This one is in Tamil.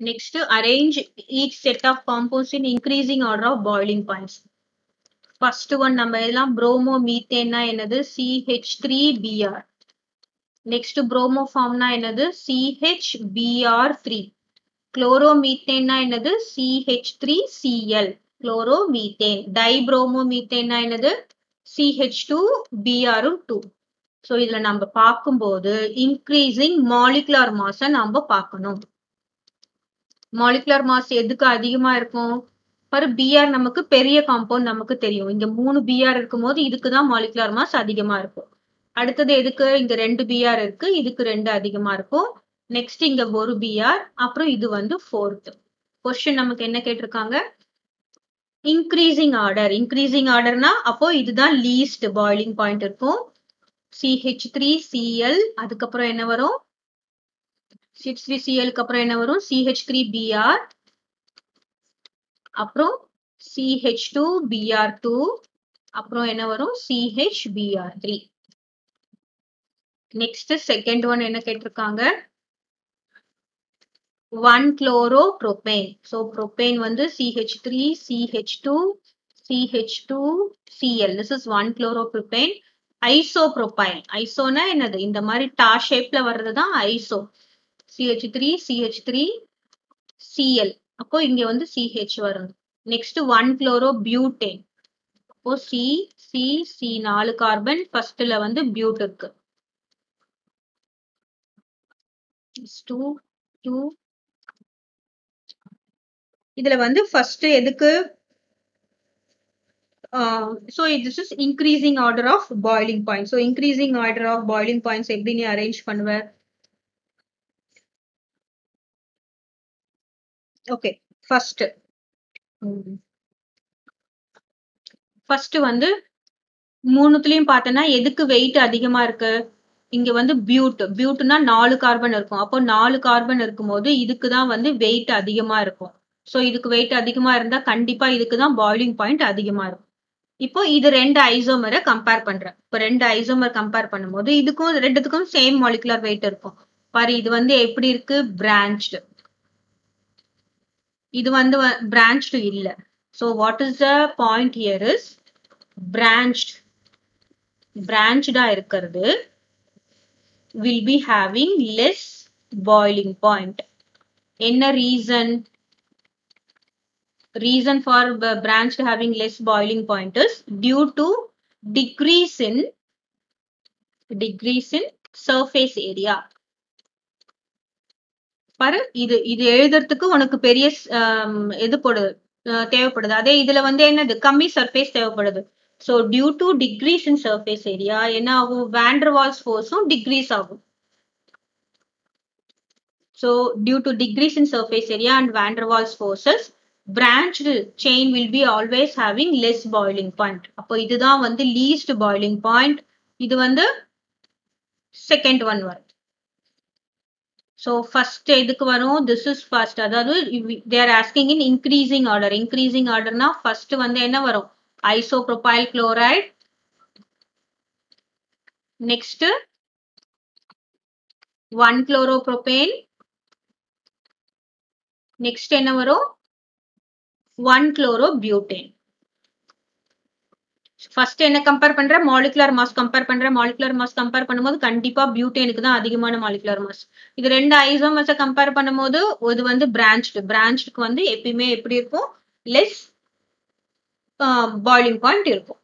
Next, arrange each set of compounds in increasing order of boiling points. First one நம்ம எல்லாம் bromomethane என்னது CH3Br. Next bromoformனா என்னது CHBr3. Chloromethane என்னது CH3Cl. Chloromethane. Dibromomethane என்னது CH2Br 2. ஸோ இதுல நம்ம பார்க்கும்போது இன்க்ரீசிங் மாலிகுலர் மாஸை நம்ம பார்க்கணும் மாலிகுலர் மாஸ் எதுக்கு அதிகமா இருக்கும்? பாரு பிஆர் நமக்கு பெரிய காம்பவுண்ட் நமக்கு தெரியும். இங்க மூணு பிஆர் இருக்கும்போது இதுக்கு தான் மாலிகுலர் மாஸ் அதிகமா இருக்கும். அடுத்தது எதுக்கு? இங்க ரெண்டு பிஆர் இருக்கு. இதுக்கு ரெண்டு அதிகமா இருக்கும். நெக்ஸ்ட் இங்க ஒரு பிஆர் அப்புறம் இது வந்து ஃபோர்த் கொஸ்டின் நமக்கு என்ன கேட்டிருக்காங்க? இன்க்ரீசிங் ஆர்டர் இன்க்ரீசிங் ஆர்டர்னா அப்போ இதுதான் லீஸ்ட் பாய்லிங் பாயிண்ட் இருக்கும். சிஹெச் த்ரீ சிஎல் அதுக்கப்புறம் என்ன வரும்? சிக்ஸ் த்ரீ சிஎல்க்கு அப்புறம் என்ன வரும்? சிஹெச் த்ரீ பிஆர் அப்புறம் சிஹெச் டூ பிஆர் டூ அப்புறம் என்ன வரும்? CH BR three next second one என்ன கேட்டிருக்காங்க? One chloro propane so propane வந்து CH three CH two CH two CL this is one chloropropane isopropyl ஐசோனா என்னது? இந்த மாதிரி டா ஷேப்ல வர்றது தான் iso CH three CH three CL அப்போ இங்க வந்து சிஹெச் வரும் நெக்ஸ்ட் ஒன் குளோரோ பியூட்டேன் அப்போ சி சி சி நாலு கார்பன் ஃபர்ஸ்ட்ல வந்து பியூட் இருக்கு. டூ டூ இதுல வந்து ஃபர்ஸ்ட் எதுக்கு? So this is increasing order of boiling point so increasing order of boiling points எப்படி நீ அரேஞ்ச் பண்ணுவ? ஓகே ஃபர்ஸ்ட் ஃபர்ஸ்ட் வந்து மூணுத்துலயும் பார்த்தோன்னா எதுக்கு வெயிட் அதிகமா இருக்கு? இங்க வந்து பியூட் பியூட்னா நாலு கார்பன் இருக்கும். அப்போ நாலு கார்பன் இருக்கும்போது இதுக்கு தான் வந்து வெயிட் அதிகமா இருக்கும். ஸோ இதுக்கு வெயிட் அதிகமா இருந்தா கண்டிப்பா இதுக்கு தான் பாய்லிங் பாயிண்ட் அதிகமா இருக்கும். இப்போ இது ரெண்டு ஐசோமரை கம்பேர் பண்றேன். இப்போ ரெண்டு ஐசோமர் கம்பேர் பண்ணும்போது இதுக்கும் ரெண்டுத்துக்கும் சேம் மாலிகுலர் வெயிட் இருக்கும். பாரு இது வந்து எப்படி இருக்கு? பிரான்ச்டு இது வந்து பிரான்ச்டு இல்ல so what is the point here is branched பிரான்ச்டா இருக்கிறது will be having less boiling point என்ன reason reason for branch having less boiling point is due to decrease in decrease in surface area பாரு இது இது எழுதுறதுக்கு உனக்கு பெரிய இது போடுது தேவைப்படுது. அதே இதுல வந்து என்னது? கம்மி சர்ஃபேஸ் தேவைப்படுது. So due to decrease in surface area என்ன ஆகும்? வேண்டர்வால்ஸ் ஃபோர்ஸும் டிக்ரீஸ் ஆகும். So due to decrease in surface area and van der Waals forces branch chain will be always having less boiling point அப்போ இதுதான் வந்து லீஸ்ட் பாய்லிங் பாயிண்ட் இது வந்து செகண்ட் ஒன் வரும். ஸோ ஃபர்ஸ்ட் எதுக்கு வரும் திஸ் இஸ் ஃபர்ஸ்ட் அதாவது they're asking in increasing order increasing order first வந்து என்ன வரும் isopropyl chloride next one chloropropane next என்ன வரும் ஒன் குளோரோ பியூட்டேன் ஃபர்ஸ்ட் என்ன கம்பேர் பண்ற? மாலிகுலர் மாஸ் கம்பேர் பண்ற. மாலிகுலர் மாஸ் கம்பேர் பண்ணும்போது கண்டிப்பா பியூட்டேனுக்கு தான் அதிகமான மாலிகுலர் மாஸ் இது ரெண்டு ஐசோமஸை கம்பேர் பண்ணும்போது இது வந்து பிரான்ச்டு பிரான்ச்சுக்கு வந்து எப்பயுமே எப்படி இருக்கும்? லெஸ் பாய்லிங் பாயிண்ட் இருக்கும்.